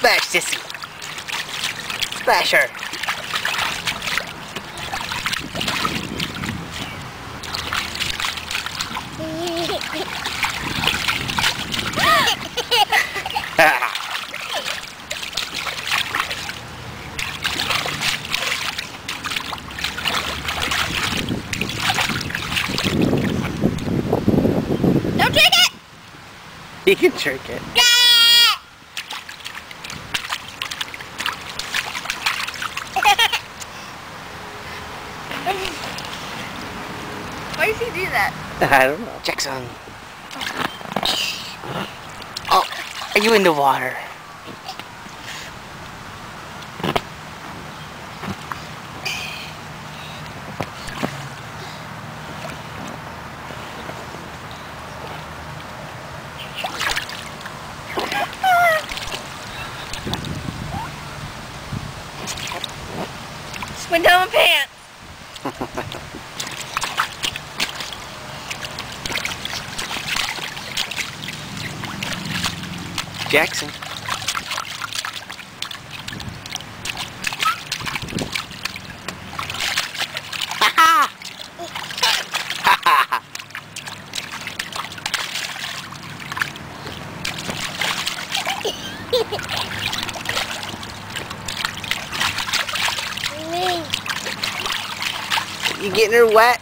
Splash, sissy. Splash her. Don't drink it! you can drink it. Why does he do that? I don't know. Jackson. Oh, are you in the water? Swim down my pants. Jackson. You getting her wet?